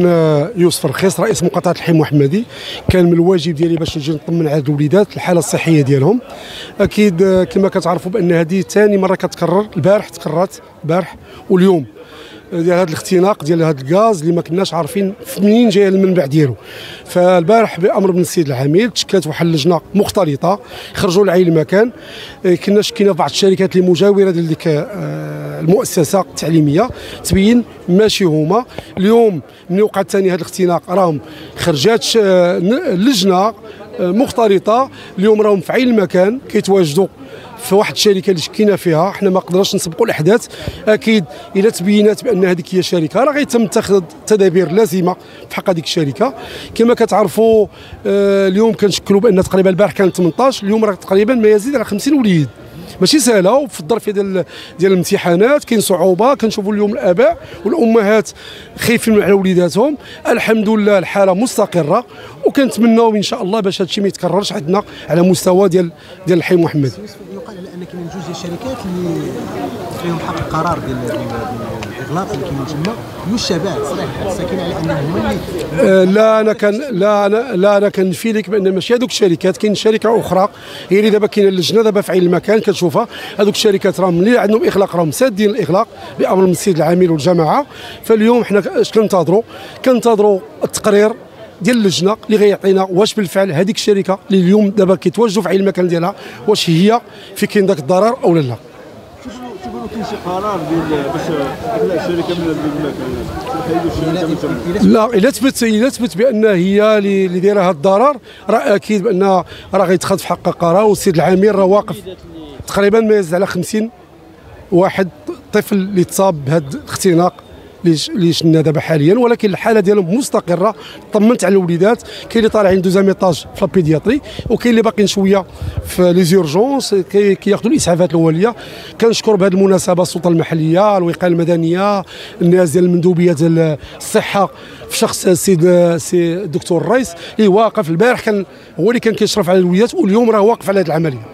أنا يوسف رخيص رئيس مقاطعة الحي محمدي كان من الواجب ديالي باش نجي نطمن على الوليدات الحالة الصحية ديالهم. أكيد آه، كما كتعرفوا بأن هذه ثاني مرة كتكرر البارح تكررت البارح واليوم. ديال هذا الاختناق ديال هذا الغاز اللي ما كناش عارفين منين جاي المنبع ديالو. فالبارح بأمر من السيد العميد تشكلت واحد اللجنة مختلطة خرجوا لعين المكان آه، كنا شكينا في بعض الشركات اللي مجاوره لديك آه، المؤسسة التعليمية تبين ماشي هما. اليوم من وقع ثاني هذا الاختناق راهم خرجات آه، لجنة مختلطة. اليوم راهم في عين المكان كيتواجدوا في واحد الشركة اللي شكينا فيها. حنا ما قدرناش نسبقوا الأحداث. أكيد إلى تبينات بأن هذيك هي شركة. راه غيتم اتخاذ تدابير لازمة في حق هذيك الشركة. كما كتعرفوا آه اليوم كنشكلوا بأن تقريبا البارح كان 18 اليوم راه تقريبا ما يزيد على 50 وليد. ماشي سهلة. وفي الظرف ديال ديال الامتحانات كاين صعوبة. كنشوفوا اليوم الآباء والأمهات خايفين على وليداتهم. الحمد لله الحالة مستقرة. وكنتمناو إن شاء الله باش هذا الشيء ما يتكررش عندنا على مستوى ديال ديال الحي محمد. يقال على ان كاين جوج الشركات اللي فيهم حق القرار ديال الإغلاق اللي كاين تما هو الشباب صريح الساكنه على انهم هما اللي آه، لا أنا كان لا أنا لا أنا كنفي لك بأن ماشي هذوك الشركات كاين شركة أخرى هي اللي دابا كاينة اللجنة دابا في عين المكان كتشوفها. هذوك الشركات راهم ملي عندهم إغلاق راهم سادين الإغلاق بأمر من السيد العامل والجماعة. فاليوم حنا اش كنتظروا كنتظروا التقرير ديال اللجنة اللي غيعطينا واش بالفعل هذيك الشركة اللي اليوم دابا كيتواجدوا في عين المكان ديالها واش هي في كاين ذاك الضرر أو لا. كاين شي قرار ديال باش اخلاء الشركة من لا إلا تثبت إلا تثبت بأن هي اللي دايرة هذا الضرر راه أكيد بأن راه غيتخذ في حق قرار والسيد العامل راه واقف. تقريبا ما يزيد على 50 واحد طفل اللي تصاب بهذا الاختناق. اللي شفنا دابا حاليا؟ ولكن الحالة ديالهم مستقرة طمنت على الوليدات. كاين اللي طالعين deuxième étage في ال pédiatrie وكاين اللي باقيين شوية في les urgences كياخذوا الإسعافات الأولية. كنشكر بهذه المناسبة السلطة المحلية الوقاية المدنية الناس ديال المندوبية ديال الصحة في شخص السيد الدكتور الرئيس. اللي واقف البارح كان هو اللي كان كيشرف على الوليدات واليوم راه واقف على هذه العملية.